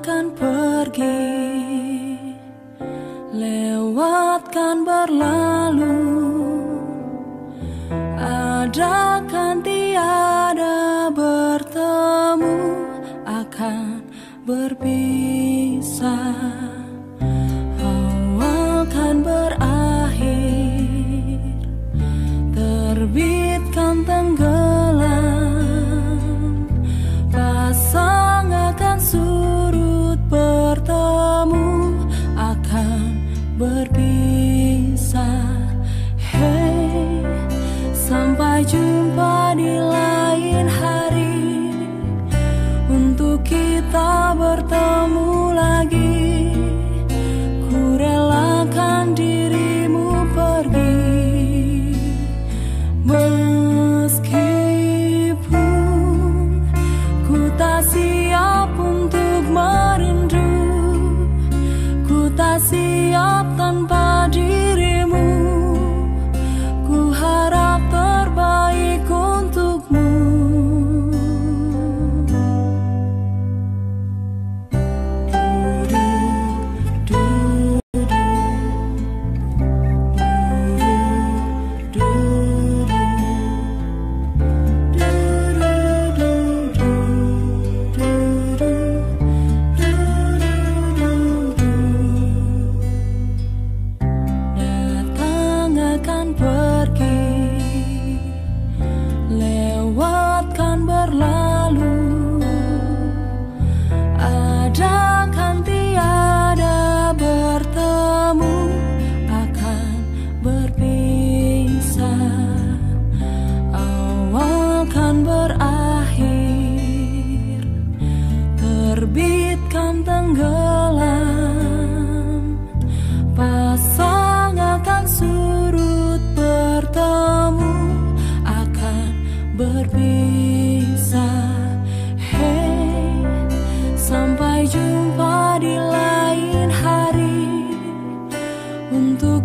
akan pergi. Lewatkan berlalu. Adakan tiada bertemu Akan berpisah. Awal kan berakhir. Terbitkan tenggelam jumpa di lain hari. Untuk kita bertemu lagi Ku relakan dirimu pergi. Meskipun ku tak siap untuk merindu Ku tak siap tanpa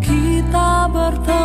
kita bertemu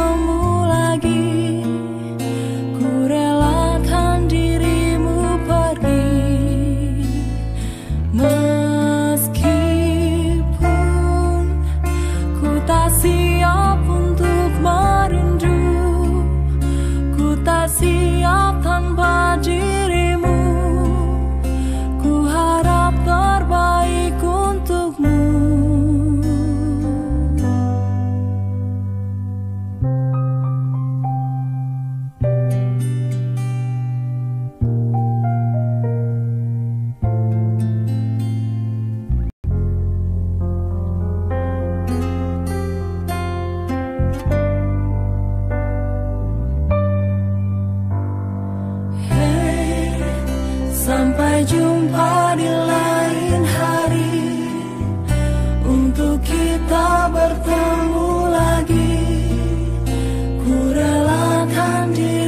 relakan dirimu